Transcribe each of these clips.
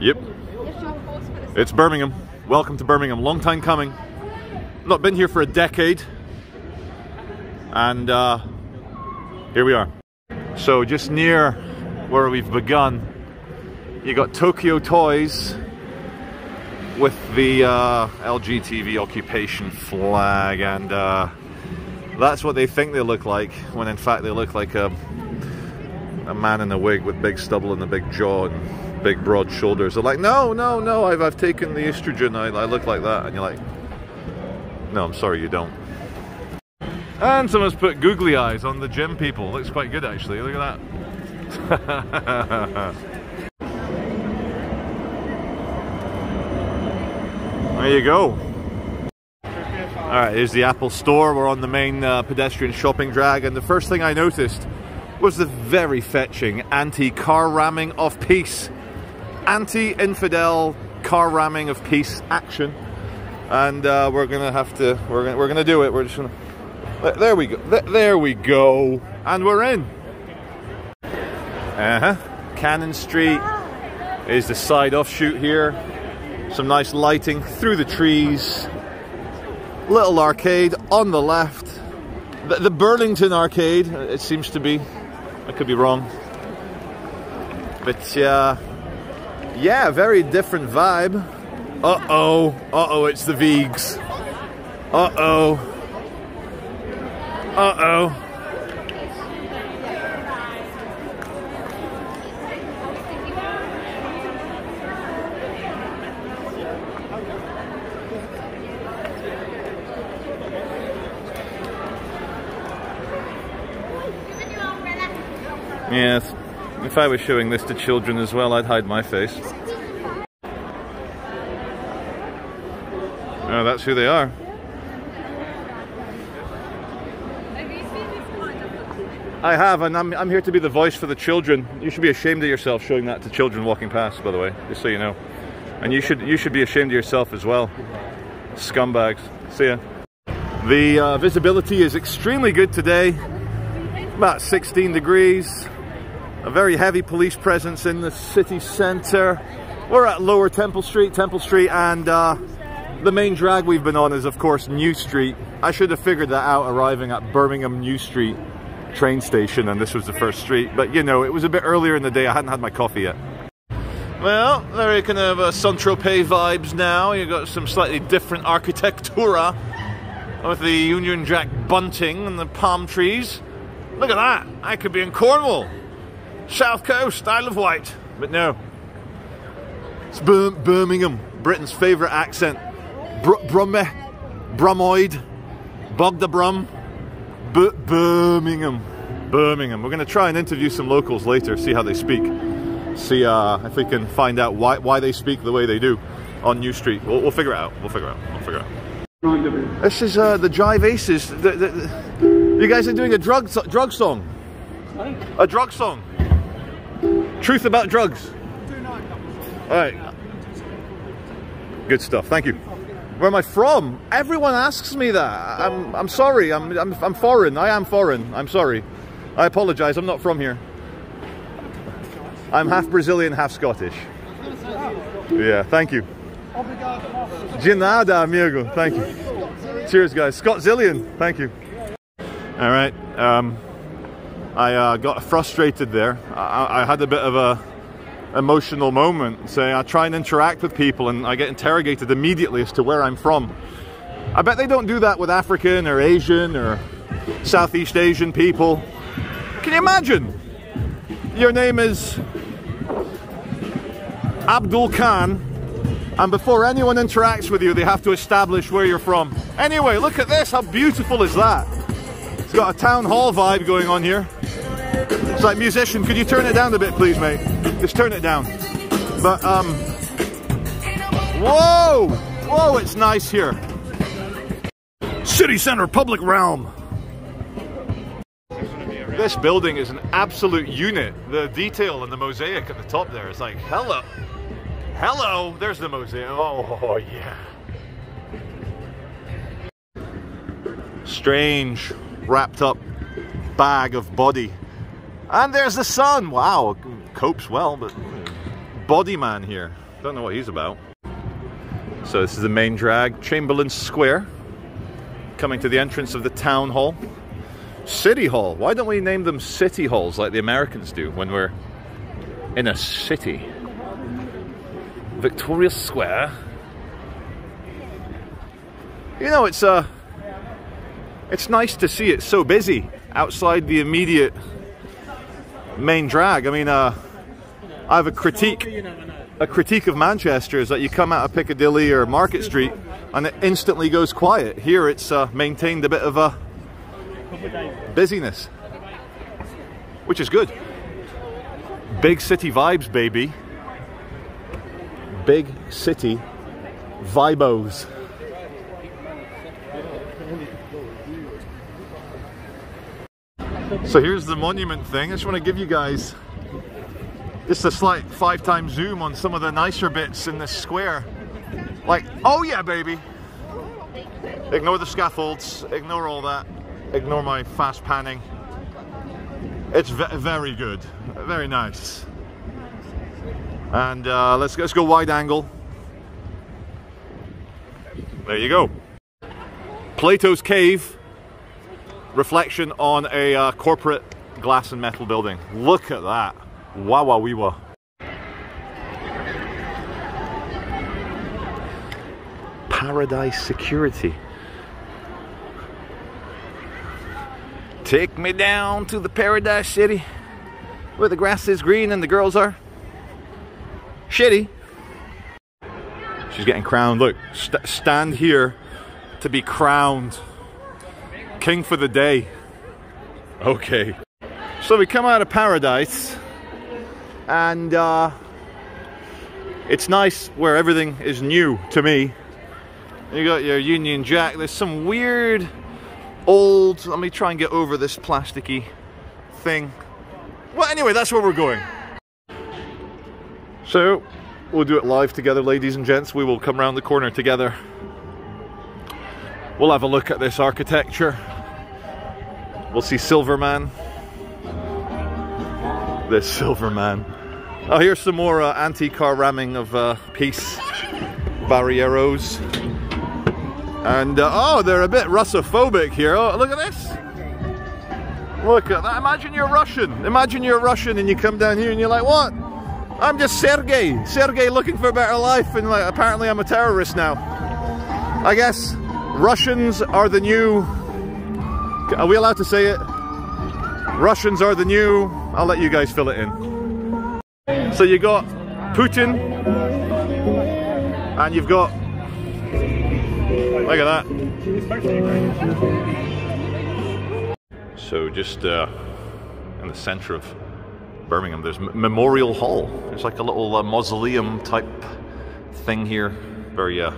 Yep. It's Birmingham. Welcome to Birmingham. Long time coming. Not been here for a decade. And uh, here we are. So just near where we've begun, you got Tokyo Toys with the uh, LG TV occupation flag and uh, that's what they think they look like when in fact they look like a, a man in a wig with big stubble and a big jaw and big broad shoulders. They're like, no, no, no, I've, I've taken the estrogen, I, I look like that. And you're like, no, I'm sorry, you don't. And someone's put googly eyes on the gym people. Looks quite good actually, look at that. there you go. Alright, here's the Apple Store. We're on the main uh, pedestrian shopping drag, and the first thing I noticed was the very fetching anti-car ramming of peace. Anti-infidel car ramming of peace action. And uh, we're gonna have to, we're gonna, we're gonna do it. We're just gonna, there we go, there we go. And we're in. Uh-huh. Cannon Street is the side offshoot here. Some nice lighting through the trees little arcade on the left. The, the, Burlington arcade, it seems to be. I could be wrong. But uh, yeah, very different vibe. Uh-oh, uh-oh, it's the Viegs. Uh-oh. Uh-oh. Yes, if I was showing this to children as well, I'd hide my face. Oh, that's who they are. I have, and I'm, I'm here to be the voice for the children. You should be ashamed of yourself showing that to children walking past, by the way, just so you know. And you should you should be ashamed of yourself as well. Scumbags. See ya. The uh, visibility is extremely good today. About 16 degrees a very heavy police presence in the city centre. We're at Lower Temple Street, Temple Street, and uh, the main drag we've been on is, of course, New Street. I should have figured that out arriving at Birmingham New Street train station, and this was the first street. But, you know, it was a bit earlier in the day. I hadn't had my coffee yet. Well, very kind of uh, Saint-Tropez vibes now. You've got some slightly different architectura with the Union Jack bunting and the palm trees. Look at that. I could be in Cornwall. South Coast, Isle of Wight. But no. It's Bir Birmingham, Britain's favourite accent. Br Brumme, Brumoid, Bogda Brum, B Birmingham. Birmingham. We're going to try and interview some locals later, see how they speak. See uh, if we can find out why, why they speak the way they do on New Street. We'll, we'll figure it out. We'll figure it out. We'll figure it out. This is uh, the Jive Aces. The, the, the, you guys are doing a drug, drug song. A drug song. Truth about drugs. All right. Good stuff. Thank you. Where am I from? Everyone asks me that. I'm, I'm sorry. I'm, I'm, I'm foreign. I am foreign. I'm sorry. I apologize. I'm not from here. I'm half Brazilian, half Scottish. Yeah, thank you. De amigo. Thank you. Cheers, guys. Scott Zillion. Thank you. All right. Um, I uh, got frustrated there. I, I, had a bit of a emotional moment saying I try and interact with people and I get interrogated immediately as to where I'm from. I bet they don't do that with African or Asian or Southeast Asian people. Can you imagine? Your name is Abdul Khan and before anyone interacts with you they have to establish where you're from. Anyway, look at this, how beautiful is that? Got a town hall vibe going on here. It's like, musician, could you turn it down a bit, please, mate? Just turn it down. But, um, whoa! Whoa, it's nice here. City Center Public Realm. This building is an absolute unit. The detail and the mosaic at the top there is like, hello. Hello, there's the mosaic. Oh, yeah. Strange, wrapped up bag of body and there's the sun. Wow, copes well, but body man here. Don't know what he's about. So this is the main drag, Chamberlain Square. Coming to the entrance of the town hall. City Hall. Why don't we name them city halls like the Americans do when we're in a city? Victoria Square. You know, it's uh, it's nice to see it so busy outside the immediate main drag. I mean, uh, I have a critique. A critique of Manchester is that you come out of Piccadilly or Market Street and it instantly goes quiet. Here it's uh, maintained a bit of a busyness, which is good. Big city vibes, baby. Big city vibos. So here's the monument thing. I just want to give you guys just a slight five times zoom on some of the nicer bits in this square. Like, oh yeah, baby. Ignore the scaffolds, ignore all that, ignore my fast panning. It's very good, very nice. And uh, let's, let's go wide angle. There you go. Plato's Cave reflection on a uh, corporate glass and metal building. Look at that. Wow, wow, wee wah. Paradise Security. Take me down to the Paradise City where the grass is green and the girls are shitty. She's getting crowned. Look, st stand here to be crowned king for the day. Okay. So we come out of paradise and uh, it's nice where everything is new to me. You got your Union Jack. There's some weird old, let me try and get over this plasticky thing. Well, anyway, that's where we're going. So, we'll do it live together, ladies and gents. We will come around the corner together. We'll have a look at this architecture. We'll see Silverman. This Silverman. Oh, here's some more uh, anti-car ramming of uh, peace barrieros. And, uh, oh, they're a bit Russophobic here. Oh, look at this. Look at that. Imagine you're Russian. Imagine you're Russian and you come down here and you're like, what? I'm just Sergey. Sergey looking for a better life and like, apparently I'm a terrorist now. I guess Russians are the new are we allowed to say it? Russians are the new... I'll let you guys fill it in. So you got Putin, and you've got... Look at that. So just uh, in the center of Birmingham, there's Memorial Hall. It's like a little uh, mausoleum type thing here. Very, uh,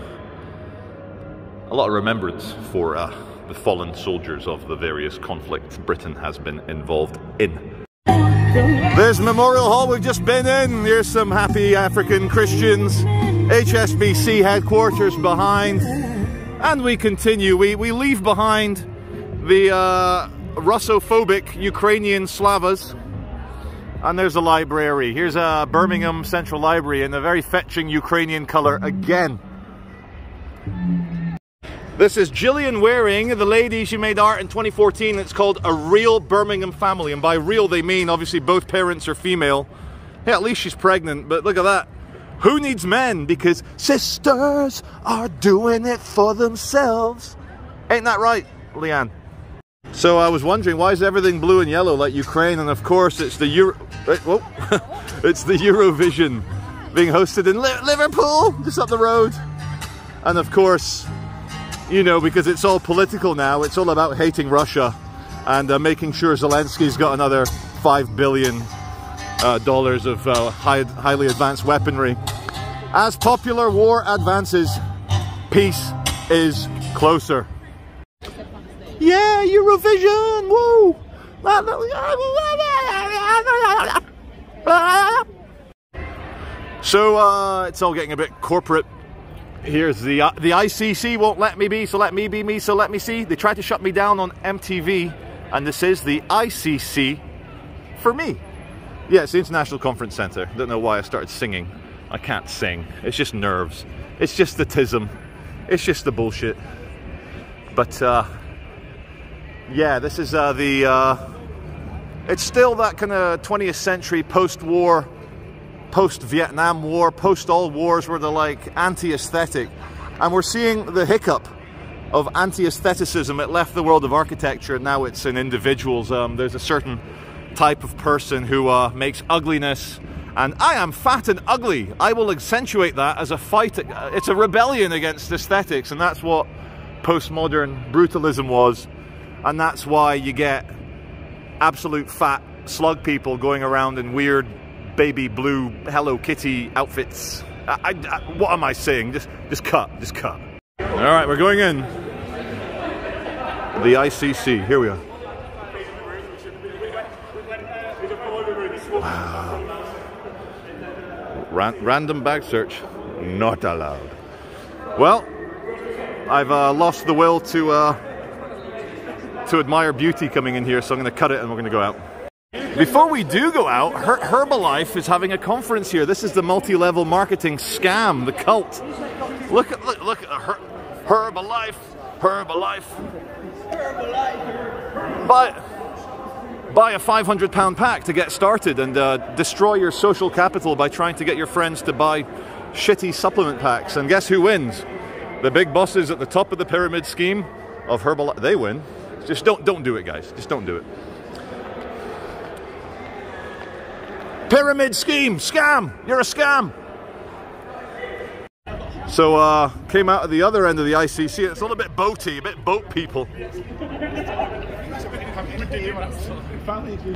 a lot of remembrance for uh, the fallen soldiers of the various conflicts Britain has been involved in. There's Memorial Hall we've just been in. There's some happy African Christians. HSBC headquarters behind. And we continue. We, we leave behind the uh, Russophobic Ukrainian Slavas. And there's a library. Here's a Birmingham Central Library in a very fetching Ukrainian color again. This is Gillian Wearing, the lady, she made art in 2014. It's called A Real Birmingham Family. And by real, they mean obviously both parents are female. Hey, at least she's pregnant, but look at that. Who needs men? Because sisters are doing it for themselves. Ain't that right, Leanne? So I was wondering, why is everything blue and yellow like Ukraine? And of course, it's the Euro... Whoa. it's the Eurovision being hosted in Liverpool, just up the road. And of course, you know, because it's all political now. It's all about hating Russia and uh, making sure Zelensky's got another five billion uh, dollars of uh, high, highly advanced weaponry. As popular war advances, peace is closer. Yeah, Eurovision! Woo! So uh, it's all getting a bit corporate Here's the uh, the ICC won't let me be, so let me be me, so let me see. They tried to shut me down on MTV, and this is the ICC for me. Yeah, it's the International Conference Center. Don't know why I started singing. I can't sing. It's just nerves. It's just the tism. It's just the bullshit. But uh, yeah, this is uh, the. Uh, it's still that kind of 20th century post-war, post-Vietnam War, post all wars where they're like anti-aesthetic, and we're seeing the hiccup of anti-aestheticism. It left the world of architecture. And now it's in individuals. Um, there's a certain type of person who uh, makes ugliness and I am fat and ugly. I will accentuate that as a fight. It's a rebellion against aesthetics, and that's what postmodern brutalism was. And that's why you get absolute fat slug people going around in weird baby blue Hello Kitty outfits. I, I, what am I saying? Just, just cut, just cut. All right, we're going in. The ICC, here we are. Wow. Ran random bag search, not allowed. Well, I've uh, lost the will to uh, to admire beauty coming in here, so I'm going to cut it and we're going to go out. Before we do go out, Her Herbalife is having a conference here. This is the multi-level marketing scam, the cult. Look at look look at Her Herbalife, Herbalife. Herbalife. But buy a 500 pound pack to get started and uh, destroy your social capital by trying to get your friends to buy shitty supplement packs. And guess who wins? The big bosses at the top of the pyramid scheme of Herbalife. They win. Just don't don't do it, guys. Just don't do it. Pyramid scheme, scam. You're a scam. So uh, came out of the other end of the ICC. It's a little bit boaty, a bit boat people.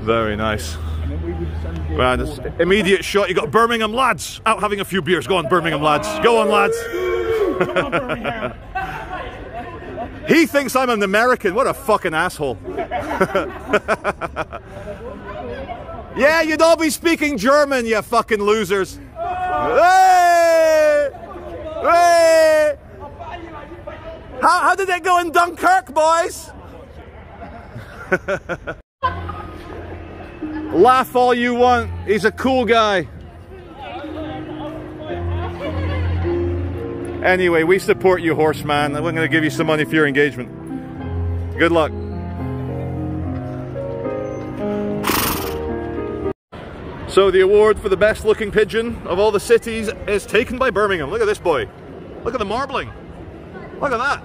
Very nice. Man, immediate shot. You got Birmingham lads out having a few beers. Go on, Birmingham lads. Go on, lads. he thinks I'm an American. What a fucking asshole. yeah, you'd all be speaking German, you fucking losers. Hey! Hey! How, how did it go in Dunkirk, boys? Laugh all you want. He's a cool guy. Anyway, we support you, horseman. We're going to give you some money for your engagement. Good luck. So the award for the best looking pigeon of all the cities is taken by Birmingham. Look at this boy. Look at the marbling. Look at that.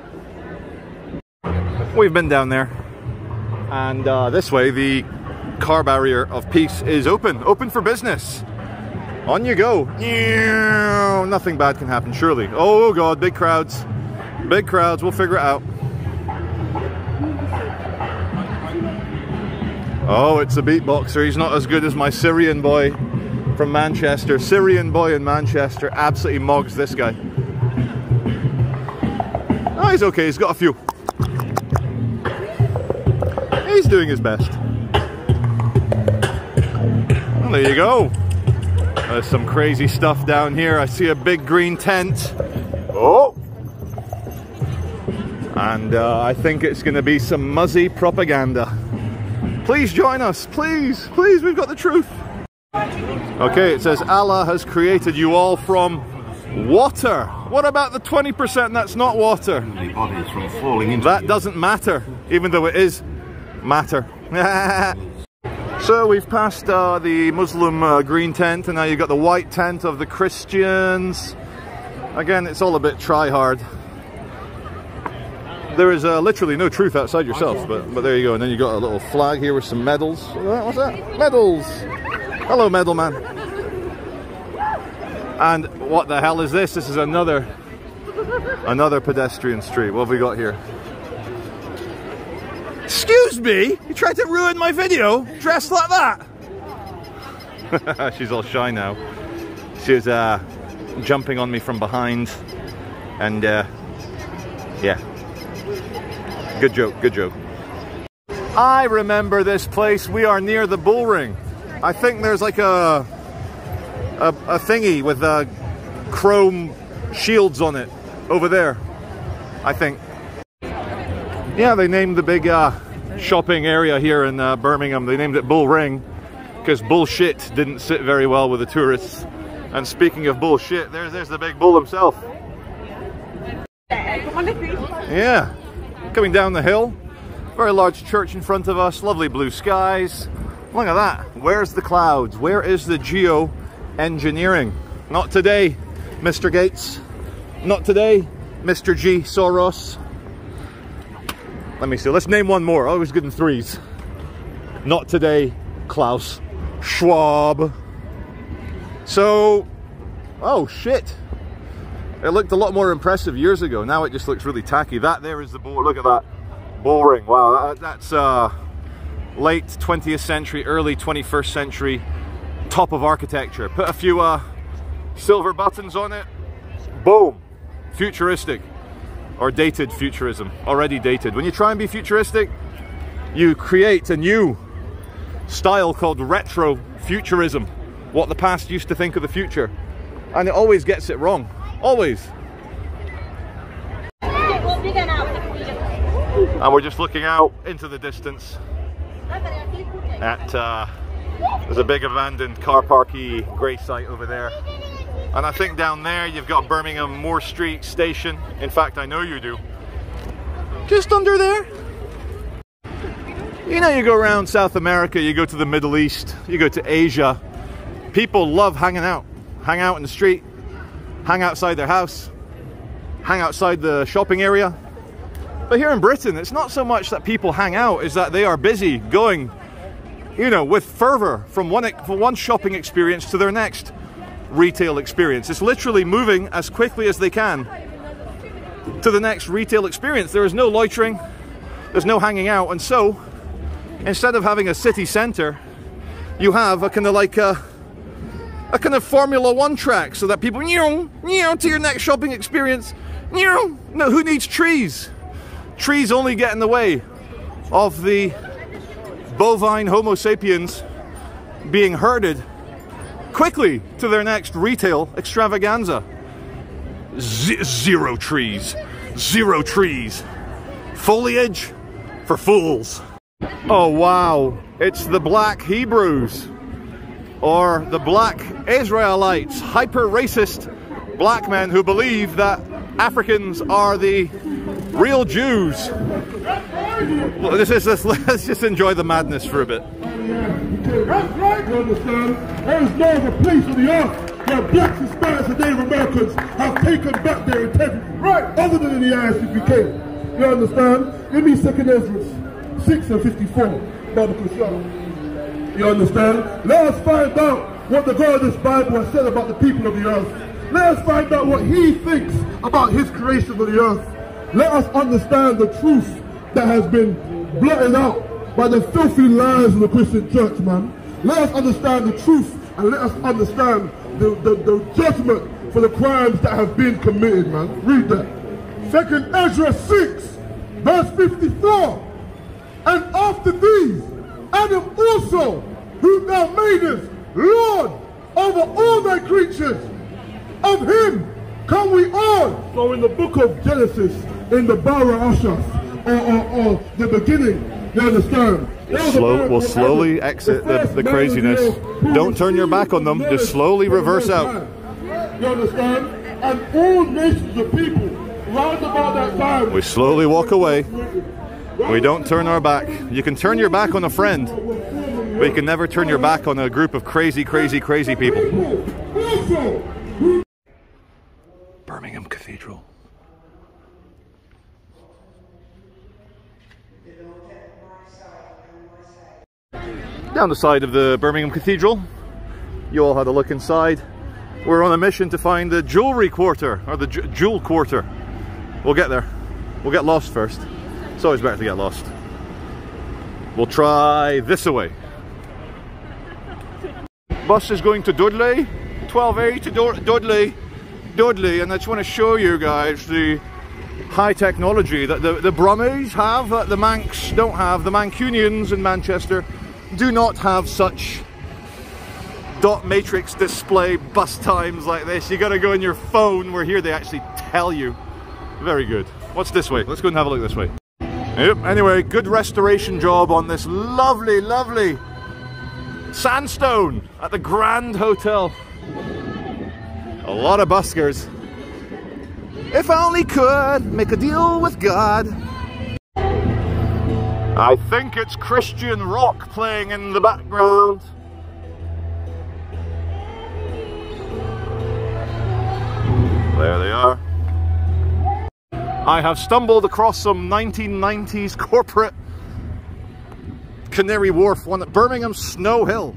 We've been down there. And uh, this way, the car barrier of peace is open. Open for business. On you go. Nothing bad can happen, surely. Oh God, big crowds. Big crowds, we'll figure it out. Oh, it's a beatboxer. He's not as good as my Syrian boy from Manchester. Syrian boy in Manchester absolutely mogs this guy. Oh, he's okay. He's got a few. He's doing his best. Well, there you go. There's some crazy stuff down here. I see a big green tent. Oh! And uh, I think it's going to be some muzzy propaganda. Please join us. Please, please, we've got the truth. Okay, it says Allah has created you all from water. What about the 20% that's not water? That doesn't matter, even though it is matter. So we've passed uh, the Muslim uh, green tent and now you've got the white tent of the Christians. Again, it's all a bit try-hard. There is uh, literally no truth outside yourself, but, but there you go. And then you got a little flag here with some medals. What's that? Medals! Hello, medal man. And what the hell is this? This is another, another pedestrian street. What have we got here? Excuse me? You tried to ruin my video dressed like that? She's all shy now. She's uh, jumping on me from behind. And uh, yeah. Good joke, good joke. I remember this place. We are near the bull ring. I think there's like a a, a thingy with uh, chrome shields on it over there. I think. Yeah, they named the big uh, shopping area here in uh, Birmingham, they named it Bull Ring because bullshit didn't sit very well with the tourists. And speaking of bullshit, there's there's the big bull himself. Yeah, coming down the hill. Very large church in front of us, lovely blue skies. Look at that. Where's the clouds? Where is the geo engineering? Not today, Mr. Gates. Not today, Mr. G. Soros. Let me see. Let's name one more. Always good in threes. Not today, Klaus Schwab. So, oh shit. It looked a lot more impressive years ago. Now it just looks really tacky. That there is the bull. Look at that bull ring. Wow, that, that's uh, late 20th century, early 21st century top of architecture. Put a few uh, silver buttons on it. Boom. Futuristic or dated futurism. Already dated. When you try and be futuristic, you create a new style called retro futurism. What the past used to think of the future. And it always gets it wrong. Always. And we're just looking out into the distance at uh, there's a big abandoned car parky grey site over there. And I think down there you've got Birmingham Moor Street Station. In fact, I know you do. Just under there. You know, you go around South America, you go to the Middle East, you go to Asia. People love hanging out. Hang out in the street, hang outside their house, hang outside the shopping area. But here in Britain, it's not so much that people hang out, is that they are busy going, you know, with fervor from one, from one shopping experience to their next retail experience. It's literally moving as quickly as they can to the next retail experience. There is no loitering, there's no hanging out, and so instead of having a city centre, you have a kind of like a, a kind of Formula One track so that people, you know, to your next shopping experience, you no, who needs trees? Trees only get in the way of the bovine Homo sapiens being herded quickly to their next retail extravaganza. Z zero trees. Zero trees. Foliage for fools. Oh wow, it's the black Hebrews or the black Israelites, hyper racist black men who believe that Africans are the real Jews. This is this, let's just enjoy the madness for a bit. That's right, you understand? There is no other place on the earth where blacks, Hispanics, and Native Americans have taken back their integrity. Right. Other than in the ISUPK. You understand? Give me second Ezra 6 and 54, Bible You understand? Let us find out what the God of this Bible has said about the people of the earth. Let us find out what he thinks about his creation of the earth. Let us understand the truth that has been blotted out by the filthy lies of the Christian church, man. Let us understand the truth and let us understand the, the, the judgment for the crimes that have been committed, man. Read that. Second Ezra 6, verse 54. And after these, Adam also, whom thou madest Lord over all thy creatures, of him come we all. So in the book of Genesis, in the Bara Ashaf, or, or, or the beginning, you understand? Slow, we'll slowly exit the, the craziness. Don't turn your back on them. Just slowly reverse out. You understand? And all nations of people round about that time. We slowly walk away. We don't turn our back. You can turn your back on a friend, but you can never turn your back on a group of crazy, crazy, crazy people. Birmingham Cathedral. Down the side of the Birmingham Cathedral, you all had a look inside. We're on a mission to find the jewellery quarter, or the jewel quarter. We'll get there. We'll get lost first. It's always better to get lost. We'll try this away. Bus is going to Dudley, 12A to Dudley. Dudley and I just want to show you guys the high technology that the, the Brummies have that the Mancs don't have. The Mancunians in Manchester do not have such dot matrix display bus times like this. You gotta go in your phone where here they actually tell you. Very good. What's this way? Let's go and have a look this way. Yep, anyway, good restoration job on this lovely, lovely sandstone at the Grand Hotel. A lot of buskers. If I only could make a deal with God. I think it's Christian rock playing in the background. There they are. I have stumbled across some 1990s corporate Canary Wharf, one at Birmingham Snow Hill.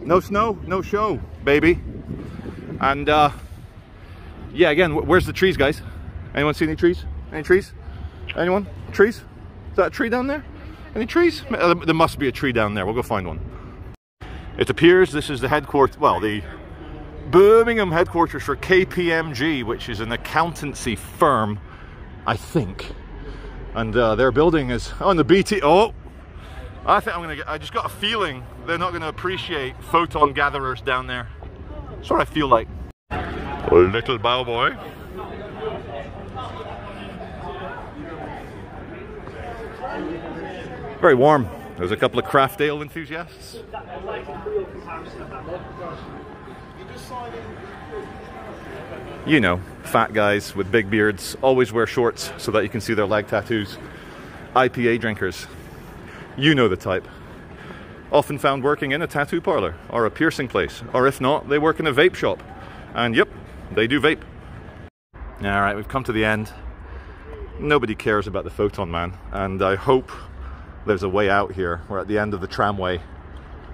No snow, no show, baby. And uh, yeah, again, where's the trees, guys? Anyone see any trees? Any trees? Anyone? Trees? Is that a tree down there? Any trees? Uh, there must be a tree down there. We'll go find one. It appears this is the headquarters, well, the Birmingham headquarters for KPMG, which is an accountancy firm, I think. And uh, their building is on the BT. Oh, I think I'm gonna get, I just got a feeling they're not gonna appreciate photon gatherers down there. That's what I feel like. Little bow boy. Very warm. There's a couple of craft ale enthusiasts. You know, fat guys with big beards always wear shorts so that you can see their leg tattoos. IPA drinkers. You know the type. Often found working in a tattoo parlor or a piercing place, or if not, they work in a vape shop. And yep, they do vape. All right, we've come to the end. Nobody cares about the Photon Man, and I hope there's a way out here. We're at the end of the tramway,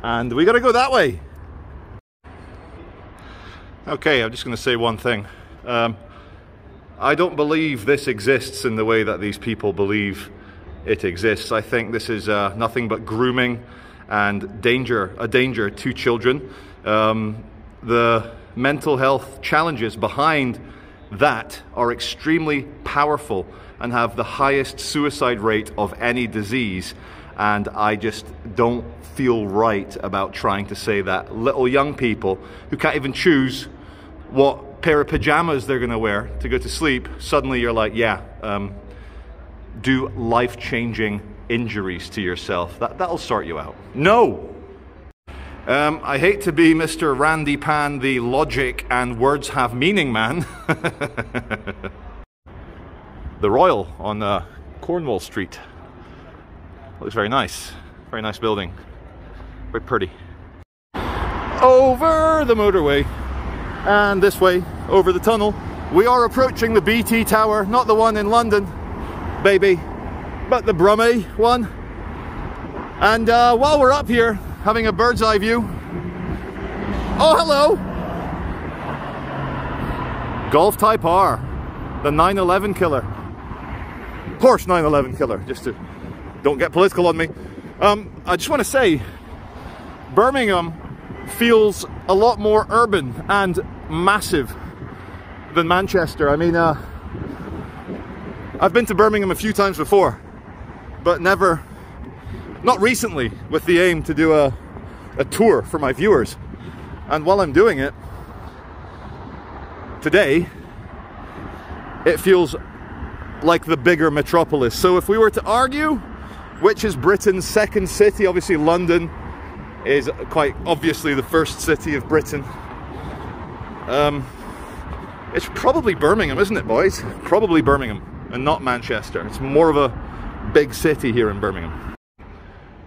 and we gotta go that way. Okay, I'm just gonna say one thing. Um, I don't believe this exists in the way that these people believe it exists. I think this is uh, nothing but grooming and danger, a danger to children. Um, the mental health challenges behind that are extremely powerful and have the highest suicide rate of any disease. And I just don't feel right about trying to say that little young people who can't even choose what pair of pajamas they're going to wear to go to sleep, suddenly you're like, yeah, um, do life changing injuries to yourself. That, that'll sort you out. No! Um, I hate to be Mr. Randy Pan, the logic and words have meaning man. the Royal on uh, Cornwall Street. Looks very nice. Very nice building. Very pretty. Over the motorway and this way over the tunnel. We are approaching the BT Tower, not the one in London, baby, but the Brummie one. And uh, while we're up here, having a bird's eye view, oh hello, Golf Type R, the 911 killer. Porsche 911 killer, just to, don't get political on me. Um, I just want to say, Birmingham feels a lot more urban and massive than Manchester. I mean, uh, I've been to Birmingham a few times before, but never, not recently, with the aim to do a, a tour for my viewers. And while I'm doing it, today, it feels like the bigger metropolis. So if we were to argue which is Britain's second city, obviously London is quite obviously the first city of Britain. Um, it's probably Birmingham, isn't it, boys? Probably Birmingham and not Manchester. It's more of a big city here in Birmingham.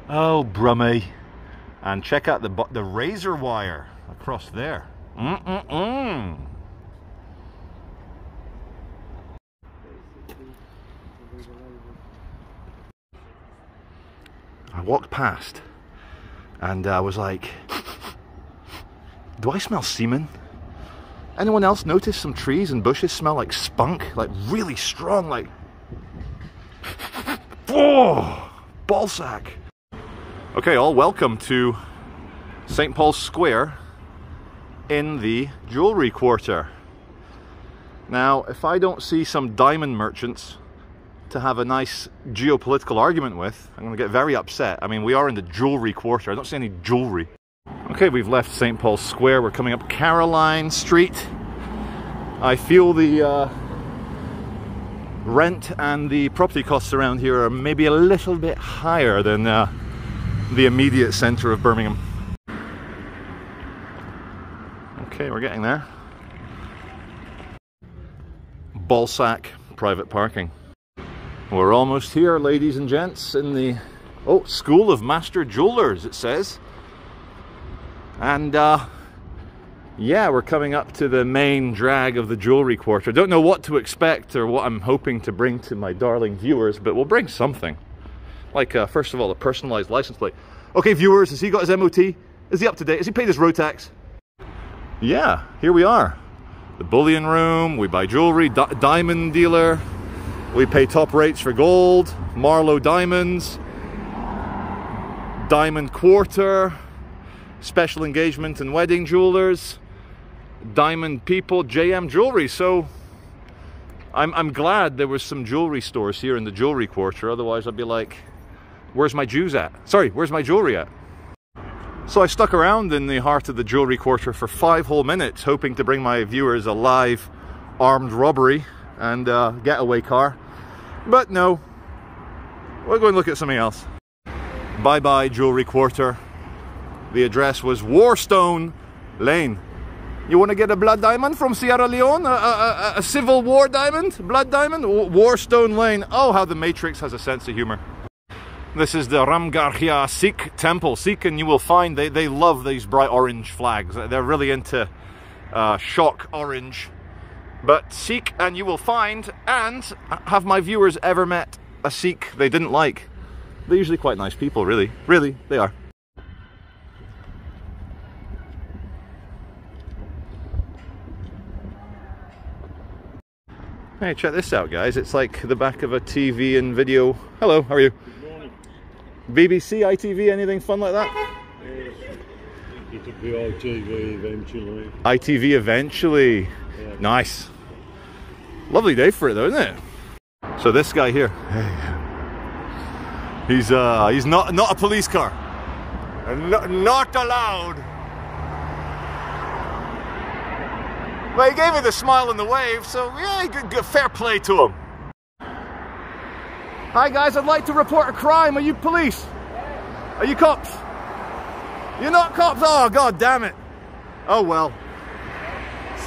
Oh, Brummy. And check out the, the razor wire across there. Mm-mm-mm. I walked past and uh, I was like, do I smell semen? Anyone else notice some trees and bushes smell like spunk? Like really strong, like... Oh, ballsack. Okay, all welcome to St. Paul's Square in the jewelry quarter. Now, if I don't see some diamond merchants to have a nice geopolitical argument with, I'm going to get very upset. I mean, we are in the jewelry quarter. I don't see any jewelry. Okay, we've left St. Paul's Square. We're coming up Caroline Street. I feel the uh, rent and the property costs around here are maybe a little bit higher than uh, the immediate centre of Birmingham. Okay, we're getting there. Ballsack private parking. We're almost here, ladies and gents, in the oh School of Master Jewelers. It says, and uh, yeah, we're coming up to the main drag of the jewelry quarter. Don't know what to expect or what I'm hoping to bring to my darling viewers, but we'll bring something. Like, uh, first of all, a personalized license plate. Okay, viewers, has he got his MOT? Is he up to date? Has he paid his road tax? Yeah, here we are. The bullion room, we buy jewelry, di diamond dealer, we pay top rates for gold, Marlowe diamonds, diamond quarter, special engagement and wedding jewelers, diamond people, JM jewelry. So I'm, I'm glad there was some jewelry stores here in the jewelry quarter. Otherwise I'd be like, where's my Jews at? Sorry, where's my jewelry at? So I stuck around in the heart of the jewelry quarter for five whole minutes, hoping to bring my viewers a live armed robbery and uh, getaway car. But no, we'll go and look at something else. Bye bye, jewelry quarter. The address was Warstone Lane. You want to get a blood diamond from Sierra Leone? A, a, a, Civil War diamond? Blood diamond? Warstone Lane. Oh, how the Matrix has a sense of humor. This is the Ramgarhia Sikh temple. Sikh, and you will find they, they love these bright orange flags. They're really into uh, shock orange. But seek and you will find, and have my viewers ever met a Sikh they didn't like? They're usually quite nice people, really. Really, they are. Hey, check this out, guys. It's like the back of a TV and video. Hello, how are you? Good morning. BBC, ITV, anything fun like that? It could be ITV eventually. ITV eventually. Yeah. Nice. Lovely day for it though, isn't it? So this guy here, he's uh, he's not not a police car. Not, not allowed. Well, he gave me the smile and the wave, so yeah, good, good, fair play to him. Hi guys, I'd like to report a crime. Are you police? Are you cops? You're not cops? Oh, god damn it. Oh well.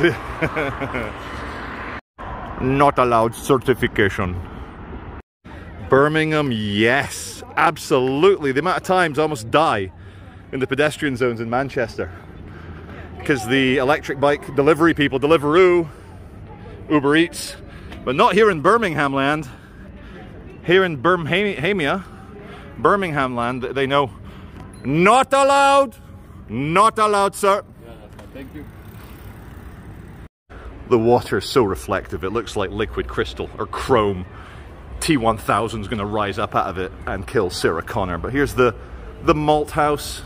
not allowed certification. Birmingham, yes, absolutely. The amount of times I almost die in the pedestrian zones in Manchester because the electric bike delivery people, Deliveroo, Uber Eats, but not here in Birmingham land here in Birmingham, Birmingham land, they know not allowed, not allowed, sir. Yeah, thank you. The water is so reflective, it looks like liquid crystal or chrome. T1000 is going to rise up out of it and kill Sarah Connor. But here's the, the Malt House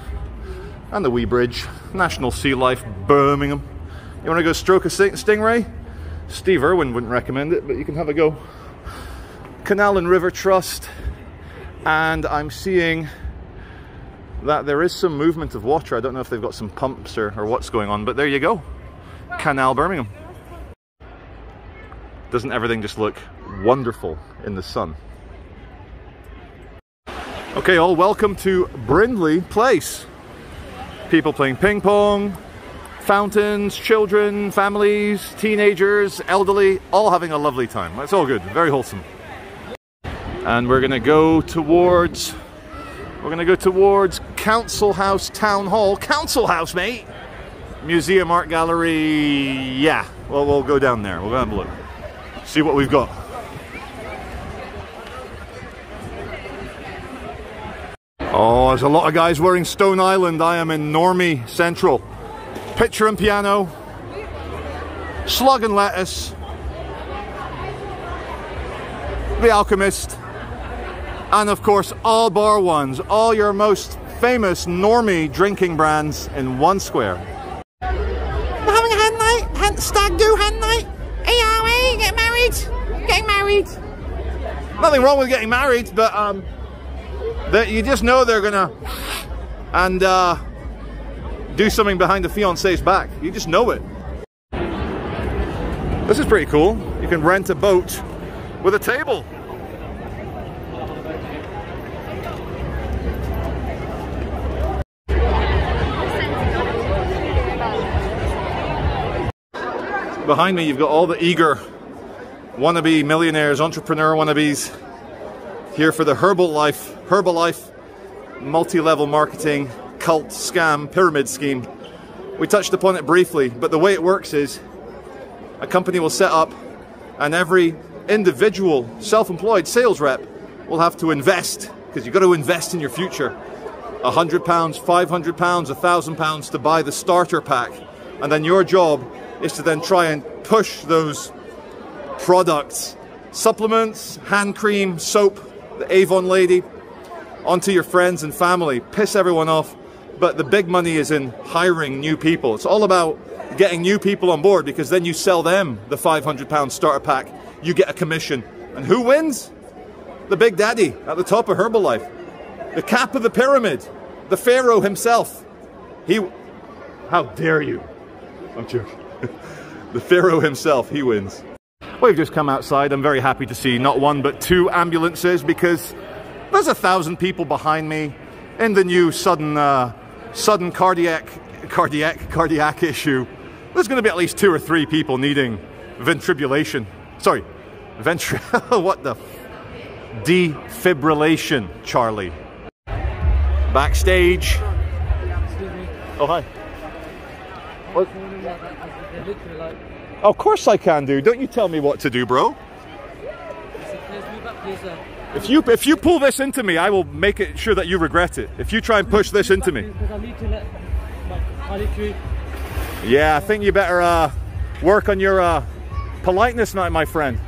and the Wee Bridge, National Sea Life, Birmingham. You want to go stroke a stingray? Steve Irwin wouldn't recommend it, but you can have a go. Canal and River Trust and I'm seeing that there is some movement of water. I don't know if they've got some pumps or, or what's going on, but there you go. Canal Birmingham. Doesn't everything just look wonderful in the sun? Okay, all welcome to Brindley Place. People playing ping pong, fountains, children, families, teenagers, elderly, all having a lovely time. It's all good, very wholesome and we're gonna go towards we're gonna go towards Council House Town Hall. Council House, mate. Museum Art Gallery. Yeah. Well, we'll go down there. We'll go have a look. See what we've got. Oh, there's a lot of guys wearing Stone Island. I am in Normie Central. Pitcher and piano. Slug and lettuce. The Alchemist and of course all bar ones, all your most famous normie drinking brands in one square. We're having a hen night, hen, stag do hen night. ARA, get married, getting married. Nothing wrong with getting married, but um, that you just know they're gonna and uh, do something behind the fiance's back. You just know it. This is pretty cool. You can rent a boat with a table. Behind me, you've got all the eager wannabe millionaires, entrepreneur wannabes, here for the Herbalife, Herbalife multi-level marketing cult scam pyramid scheme. We touched upon it briefly, but the way it works is a company will set up and every individual self-employed sales rep will have to invest because you've got to invest in your future. A hundred pounds, five hundred pounds, a thousand pounds to buy the starter pack. And then your job is to then try and push those products, supplements, hand cream, soap, the Avon lady, onto your friends and family, piss everyone off. But the big money is in hiring new people. It's all about getting new people on board because then you sell them the 500 pound starter pack, you get a commission. And who wins? The big daddy at the top of Herbalife. The cap of the pyramid. The pharaoh himself. He, how dare you? I'm joking. the pharaoh himself, he wins. We've just come outside. I'm very happy to see not one but two ambulances because there's a thousand people behind me in the new sudden, uh, sudden cardiac, cardiac, cardiac issue. There's going to be at least two or three people needing ventribulation. Sorry, ventri. what the? Defibrillation, Charlie. Backstage. Oh hi. What? Of course I can do. Don't you tell me what to do, bro. If you if you pull this into me, I will make it sure that you regret it. If you try and push this into me. Yeah, I think you better uh, work on your uh, politeness now, my friend.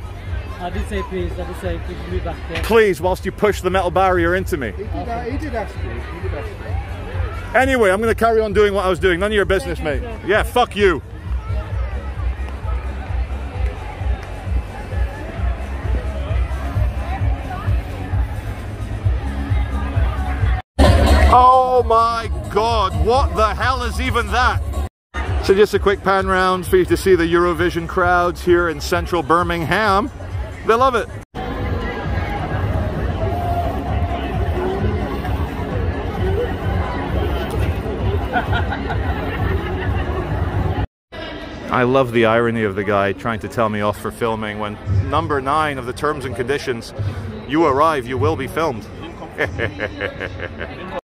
I did say please, I did say please move back there. Please, whilst you push the metal barrier into me. He did, uh, he did ask you. He did ask you. Anyway, I'm going to carry on doing what I was doing. None of your business, mate. Yeah, fuck you. Oh my god, what the hell is even that? So just a quick pan round for you to see the Eurovision crowds here in central Birmingham. They love it. I love the irony of the guy trying to tell me off for filming when number nine of the terms and conditions, you arrive, you will be filmed.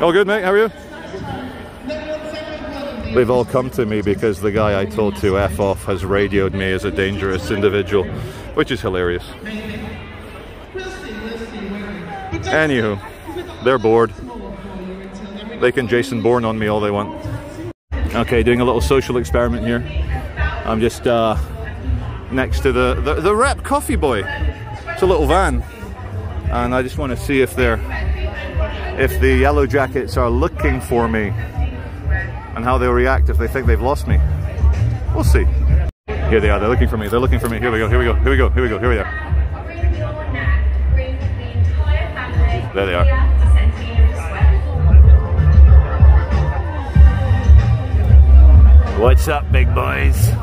All good, mate? How are you? They've all come to me because the guy I told to F off has radioed me as a dangerous individual, which is hilarious. Anywho, they're bored. They can Jason Bourne on me all they want. Okay, doing a little social experiment here. I'm just uh, next to the, the, the rep coffee boy. It's a little van. And I just want to see if they're if the yellow jackets are looking for me and how they'll react if they think they've lost me. We'll see. Here they are, they're looking for me, they're looking for me. Here we go, here we go, here we go, here we go, here we are. There they are. What's up, big boys?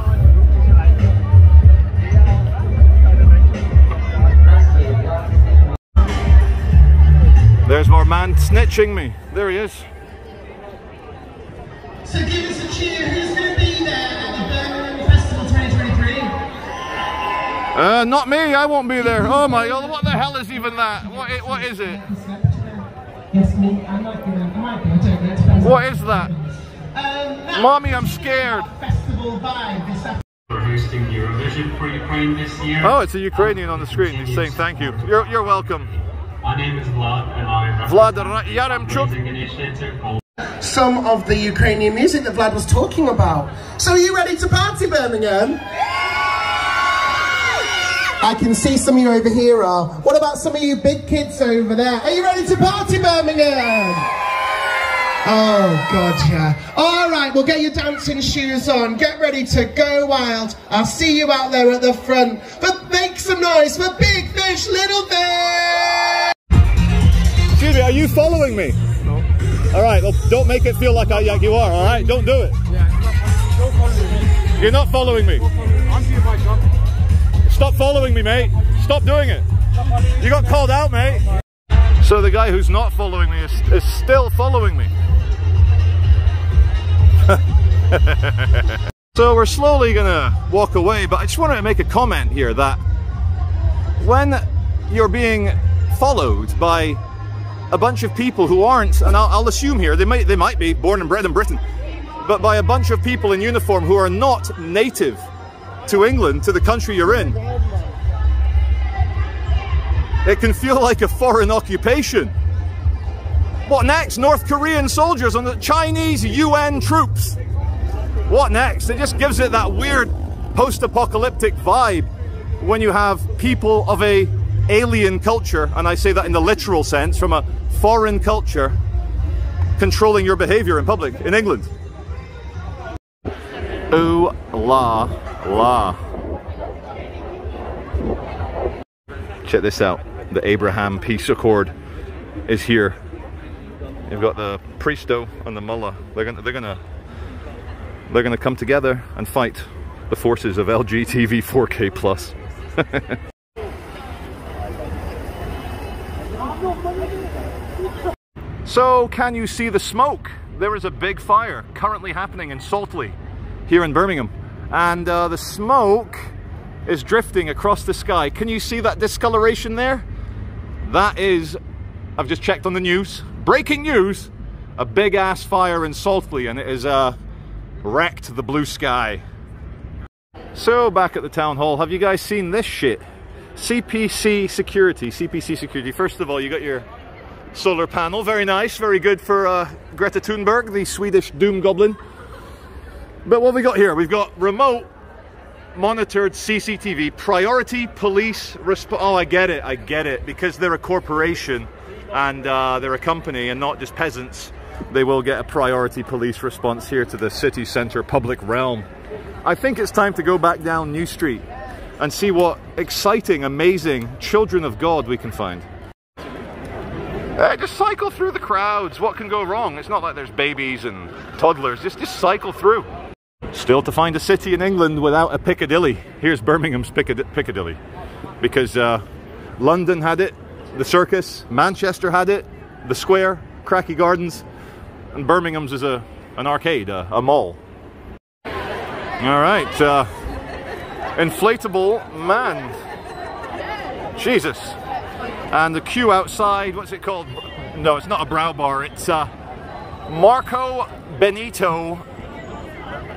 There's more man snitching me. There he is. So give us a cheer. Who's going to be there at the Birmingham Festival 2023? Uh, not me. I won't be there. Oh my god! What the hell is even that? What? i- What is it? Yes, me. I might be there. I might be. I don't know. It depends. What is that? Um, that Mommy, I'm scared. festival vibe this afternoon. Eurovision for Ukraine this year. Oh, it's a Ukrainian on the screen. He's saying thank you. You're you're welcome. My name is Vlad and I Vlad represent Yaremchuk. an initiative called Some of the Ukrainian music that Vlad was talking about. So are you ready to party, Birmingham? I can see some of you over here are. What about some of you big kids over there? Are you ready to party, Birmingham? Oh, God, yeah. All right, well, get your dancing shoes on. Get ready to go wild. I'll see you out there at the front. But make some noise for Big Fish, Little Fish! Excuse me. Are you following me? No. All right. Well, don't make it feel like I like you are. All right. Don't do it. Yeah. You're not following me. I'm here by job. Stop following me, mate. Stop doing it. You got called out, mate. So the guy who's not following me is, is still following me. so we're slowly gonna walk away, but I just wanted to make a comment here that when you're being followed by a bunch of people who aren't, and I'll, I'll assume here, they might, they might be born and bred in Britain, but by a bunch of people in uniform who are not native to England, to the country you're in, it can feel like a foreign occupation. What next? North Korean soldiers on the Chinese UN troops. What next? It just gives it that weird post-apocalyptic vibe when you have people of a alien culture, and I say that in the literal sense, from a foreign culture, controlling your behavior in public in England. Ooh la la. Check this out. The Abraham Peace Accord is here. You've got the Priesto and the Mullah. They're gonna they're gonna they're gonna come together and fight the forces of LGTV 4K plus. so can you see the smoke? There is a big fire currently happening in Saltley here in Birmingham and uh, the smoke is drifting across the sky. Can you see that discoloration there? That is, I've just checked on the news, breaking news, a big ass fire in Saltley and it has uh, wrecked the blue sky. So back at the town hall, have you guys seen this shit? CPC security, CPC security. First of all, you got your solar panel, very nice, very good for uh, Greta Thunberg, the Swedish doom goblin. But what we got here? We've got remote monitored CCTV, priority police response. Oh, I get it, I get it. Because they're a corporation and uh, they're a company and not just peasants, they will get a priority police response here to the city centre public realm. I think it's time to go back down New Street and see what exciting, amazing children of God we can find. Uh, just cycle through the crowds. What can go wrong? It's not like there's babies and toddlers. Just, just cycle through. Still to find a city in England without a Piccadilly. Here's Birmingham's Piccadilly. Because uh, London had it, the circus, Manchester had it, the square, Cracky Gardens, and Birmingham's is a, an arcade, a, a mall. All right, uh, inflatable man. Jesus. And the queue outside, what's it called? No, it's not a brow bar, it's uh, Marco Benito.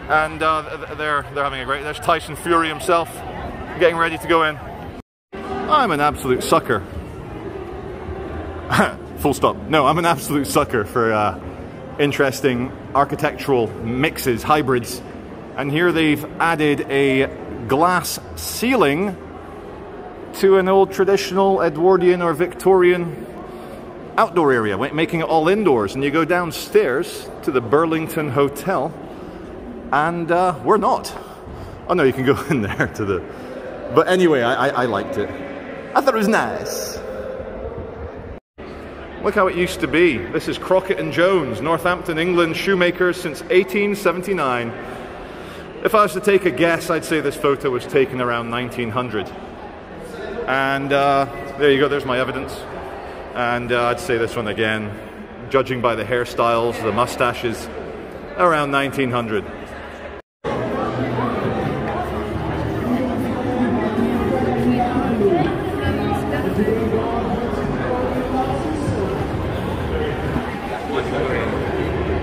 And uh, they're, they're having a great, there's Tyson Fury himself getting ready to go in. I'm an absolute sucker. Full stop. No, I'm an absolute sucker for uh, interesting architectural mixes, hybrids. And here they've added a glass ceiling to an old traditional Edwardian or Victorian outdoor area, making it all indoors. And you go downstairs to the Burlington Hotel, and uh, we're not. Oh no, you can go in there to the. But anyway, I, I, I liked it. I thought it was nice. Look how it used to be. This is Crockett and Jones, Northampton, England, shoemakers since 1879. If I was to take a guess, I'd say this photo was taken around 1900. And uh, there you go, there's my evidence. And uh, I'd say this one again, judging by the hairstyles, the mustaches, around 1900.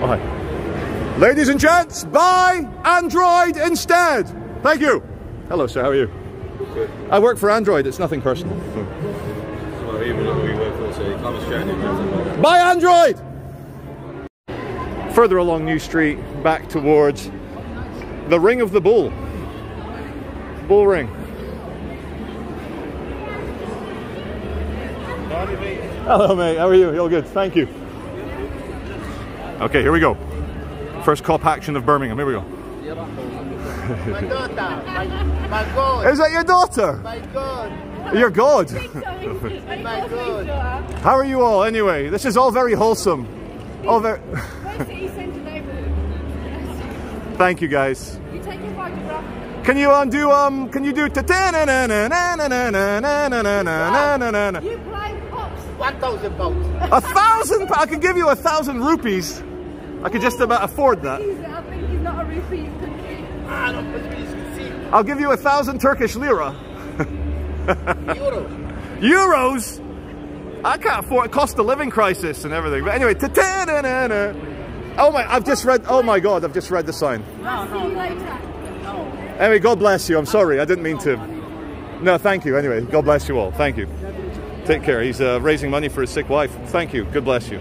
Oh. Ladies and gents, buy Android instead. Thank you. Hello, sir. How are you? I work for Android. It's nothing personal. Buy Android. Further along New Street, back towards the Ring of the Bull. Bull Ring. Hello, mate. How are you? You all good? Thank you. Okay, here we go. First cop action of Birmingham. Here we go. My daughter, my, my God, Is that your daughter? my God, Your God. my God. How are you all anyway? This is all very wholesome. All very. Thank you guys. You take your photograph. Can you undo um? Can you do ta ta na na na na na na na na na na na na na na? You play pops. 1,000 pounds. A thousand? I could give you a thousand rupees. I could just about afford that. I'll give you a thousand Turkish lira. Euro. Euros? I can't afford cost of living crisis and everything. But anyway, ta ta na na na. Oh my! I've just read. Oh my God! I've just read the sign. I'll see. Anyway, God bless you. I'm sorry. I didn't mean to. No, thank you. Anyway, God bless you all. Thank you. Take care. He's uh, raising money for his sick wife. Thank you. God bless you.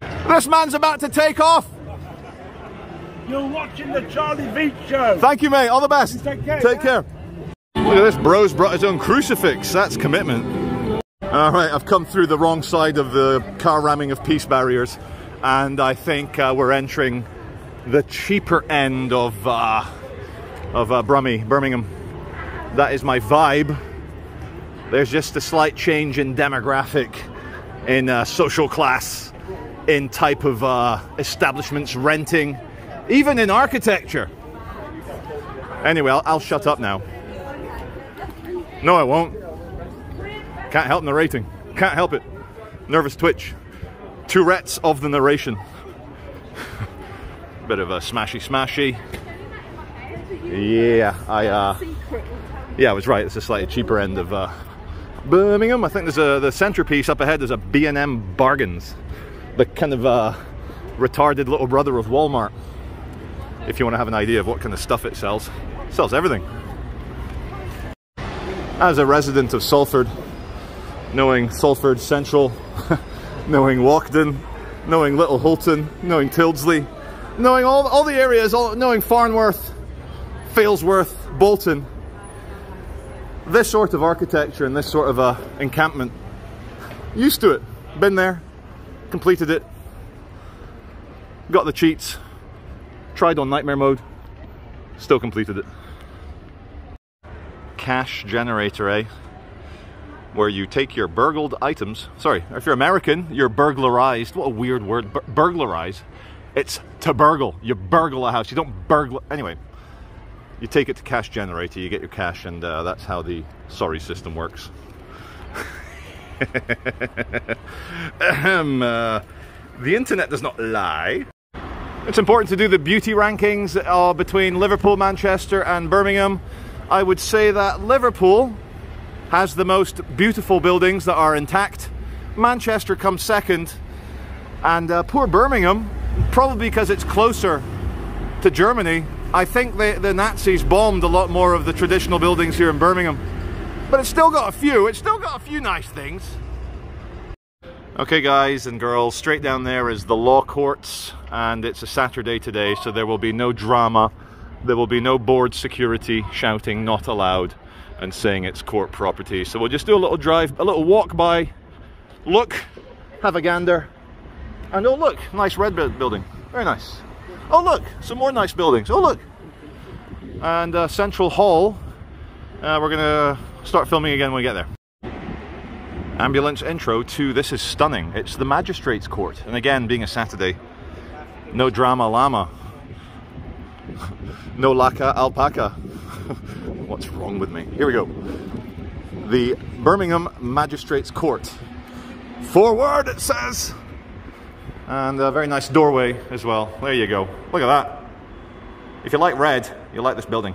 This man's about to take off. You're watching the Charlie Veitch show. Thank you, mate. All the best. Take care, Take care. Look at this. Bro's brought his own crucifix. That's commitment. All right, I've come through the wrong side of the car ramming of peace barriers, and I think uh, we're entering the cheaper end of uh, of uh, Brummie, Birmingham. That is my vibe. There's just a slight change in demographic, in uh, social class, in type of uh, establishments renting, even in architecture. Anyway, I'll, I'll shut up now. No, I won't. Can't help narrating. Can't help it. Nervous twitch. Tourette's of the narration. Bit of a smashy smashy. Yeah, I uh Yeah, I was right. It's a slightly cheaper end of uh Birmingham. I think there's a the centerpiece up ahead there's a B&M Bargains. The kind of uh retarded little brother of Walmart. If you want to have an idea of what kind of stuff it sells. It sells everything. As a resident of Salford, knowing Salford Central, knowing Walkden, knowing Little Hulton, knowing Tyldesley, knowing all, all the areas, all, knowing Farnworth, Failsworth, Bolton, this sort of architecture and this sort of uh, encampment, used to it, been there, completed it, got the cheats, tried on nightmare mode, still completed it. Cash generator, eh? where you take your burgled items. Sorry, if you're American, you're burglarized. What a weird word, Bur- burglarize. It's to burgle. You burgle a house. You don't burgle. Anyway, you take it to cash generator, you get your cash, and uh, that's how the sorry system works. Uh, the internet does not lie. It's important to do the beauty rankings uh, between Liverpool, Manchester, and Birmingham. I would say that Liverpool has the most beautiful buildings that are intact. Manchester comes second, and uh, poor Birmingham, probably because it's closer to Germany. I think the, the Nazis bombed a lot more of the traditional buildings here in Birmingham, but it's still got a few. It's still got a few nice things. Okay, guys and girls, straight down there is the law courts, and it's a Saturday today, so there will be no drama. There will be no board security shouting not allowed and saying it's court property. So we'll just do a little drive, a little walk by, look, have a gander, and oh look, nice red building, very nice. Oh look, some more nice buildings. Oh look, and uh, Central Hall. Uh, we're gonna start filming again when we get there. Ambulance intro to this is stunning. It's the Magistrates Court, and again, being a Saturday, no drama llama, no laka alpaca. What's wrong with me? Here we go. The Birmingham Magistrates Court. Forward, it says. And a very nice doorway as well. There you go. Look at that. If you like red, you'll like this building.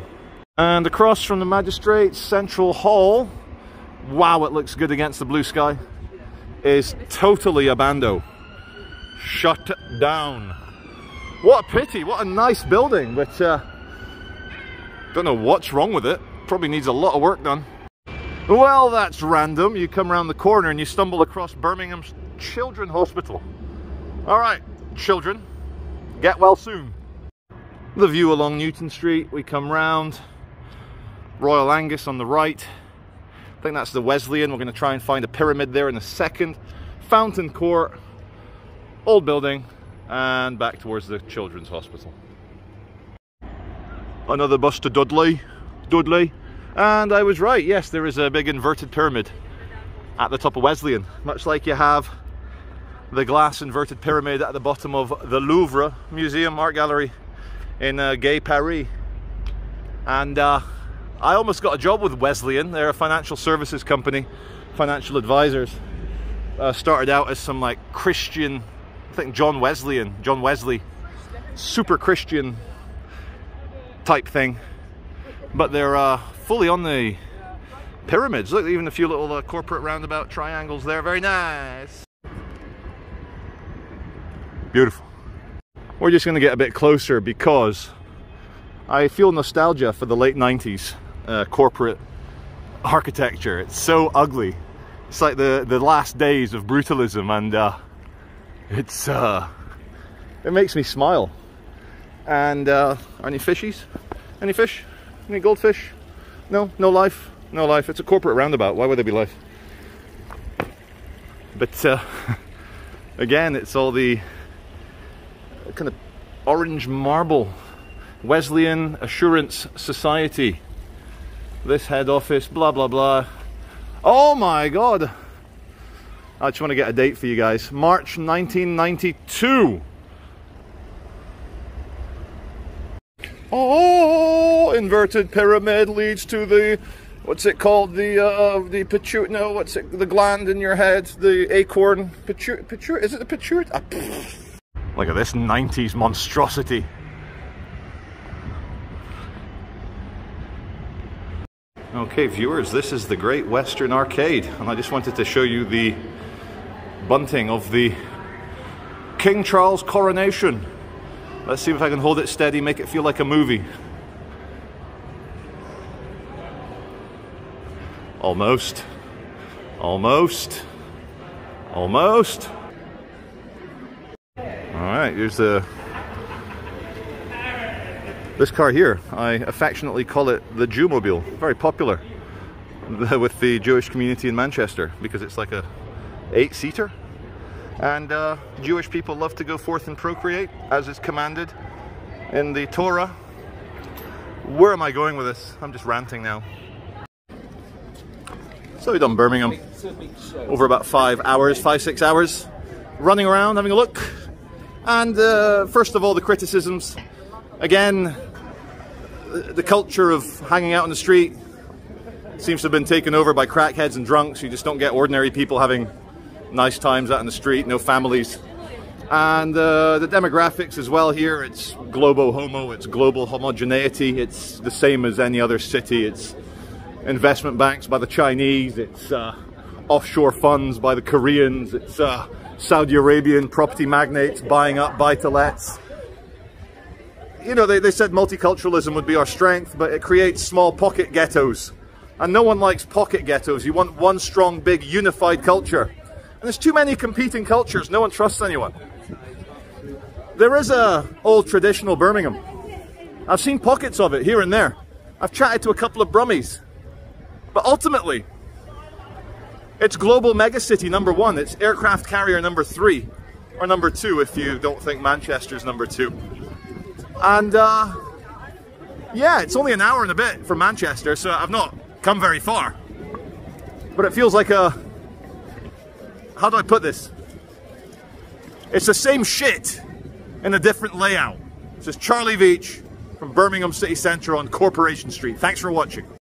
And across from the Magistrates Central Hall, wow, it looks good against the blue sky, is totally abando. Shut down. What a pity, what a nice building, but uh, don't know what's wrong with it. Probably needs a lot of work done. Well, that's random. You come around the corner and you stumble across Birmingham's Children Hospital. All right, children, get well soon. The view along Newton Street, we come round. Royal Angus on the right. I think that's the Wesleyan. We're going to try and find a pyramid there in a second. Fountain Court, old building, and back towards the Children's Hospital. Another bus to Dudley. Dudley. And I was right, yes, there is a big inverted pyramid at the top of Wesleyan, much like you have the glass inverted pyramid at the bottom of the Louvre Museum Art Gallery in uh, Gay Paris. And uh, I almost got a job with Wesleyan. They're a financial services company, financial advisors. Uh, started out as some like Christian, I think John Wesleyan, John Wesley, super Christian type thing. But they're uh, fully on the pyramids. Look, even a few little uh, corporate roundabout triangles there. Very nice. Beautiful. We're just going to get a bit closer because I feel nostalgia for the late 90s uh, corporate architecture. It's so ugly. It's like the, the last days of brutalism and uh, it's uh, it makes me smile. And uh, any fishies? Any fish? Any goldfish? No, no life. No life. It's a corporate roundabout. Why would there be life? But uh, again, it's all the kind of orange marble Wesleyan Assurance Society. This head office, blah blah blah. Oh my god! I just want to get a date for you guys. March 1992. Oh, inverted pyramid leads to the what's it called? The uh, the pituit? No, what's it? The gland in your head, the acorn. Pituit? Pituit? Is it the pituit? Ah, Look at this 90s monstrosity. Okay, viewers, this is the Great Western Arcade, and I just wanted to show you the bunting of the King Charles coronation. Let's see if I can hold it steady, make it feel like a movie. Almost. Almost. Almost. Alright, here's the... This car here, I affectionately call it the Jewmobile. Very popular with the Jewish community in Manchester because it's like a eight-seater. And uh, Jewish people love to go forth and procreate, as is commanded in the Torah. Where am I going with this? I'm just ranting now. So we've done Birmingham over about five hours, five, six hours, running around, having a look. And uh, first of all, the criticisms. Again, the culture of hanging out on the street seems to have been taken over by crackheads and drunks. You just don't get ordinary people having nice times out in the street, no families. And uh, the demographics as well here, it's global homo, it's global homogeneity, it's the same as any other city. It's investment banks by the Chinese, it's uh, offshore funds by the Koreans, it's uh, Saudi Arabian property magnates buying up buy-to-lets. You know, they, they said multiculturalism would be our strength, but it creates small pocket ghettos. And no one likes pocket ghettos. You want one strong, big, unified culture. And there's too many competing cultures. No one trusts anyone. There is a old traditional Birmingham. I've seen pockets of it here and there. I've chatted to a couple of Brummies. But ultimately, it's global megacity number one. It's aircraft carrier number three. Or number two if you don't think Manchester's number two. And uh, yeah, it's only an hour and a bit from Manchester, so I've not come very far. But it feels like a... How do I put this? It's the same shit in a different layout. This is Charlie Veitch from Birmingham City Centre on Corporation Street. Thanks for watching.